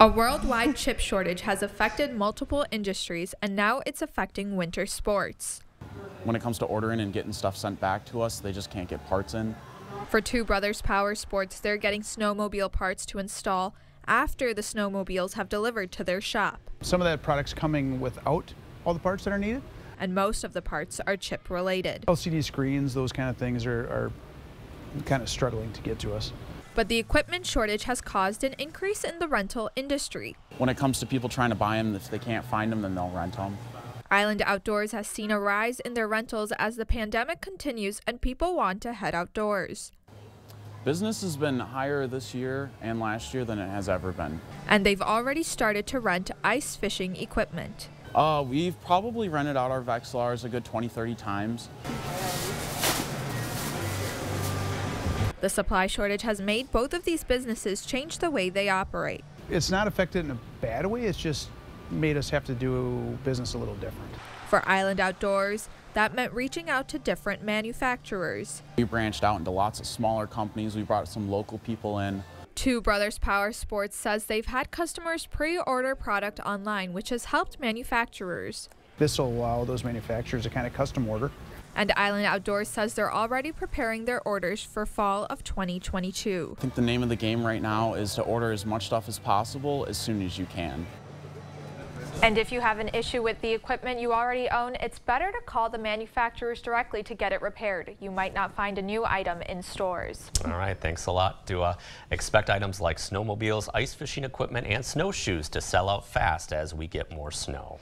A worldwide chip shortage has affected multiple industries, and now it's affecting winter sports. When it comes to ordering and getting stuff sent back to us, they just can't get parts in. For Two Brothers Power Sports, they're getting snowmobile parts to install after the snowmobiles have delivered to their shop. Some of that product's coming without all the parts that are needed. And most of the parts are chip related. LCD screens, those kind of things are, are kind of struggling to get to us. But the equipment shortage has caused an increase in the rental industry. When it comes to people trying to buy them, if they can't find them, then they'll rent them. Island Outdoors has seen a rise in their rentals as the pandemic continues and people want to head outdoors. Business has been higher this year and last year than it has ever been. And they've already started to rent ice fishing equipment. Uh, we've probably rented out our Vexilars a good 20, 30 times. The supply shortage has made both of these businesses change the way they operate. It's not affected in a bad way, it's just made us have to do business a little different. For Island Outdoors, that meant reaching out to different manufacturers. We branched out into lots of smaller companies. We brought some local people in. Two Brothers Power Sports says they've had customers pre-order product online, which has helped manufacturers. This will allow those manufacturers to kind of custom order. And Island Outdoors says they're already preparing their orders for fall of 2022. I think the name of the game right now is to order as much stuff as possible as soon as you can. And if you have an issue with the equipment you already own, it's better to call the manufacturers directly to get it repaired. You might not find a new item in stores. All right, thanks a lot. Do uh, expect items like snowmobiles, ice fishing equipment, and snowshoes to sell out fast as we get more snow.